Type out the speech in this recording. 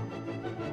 Música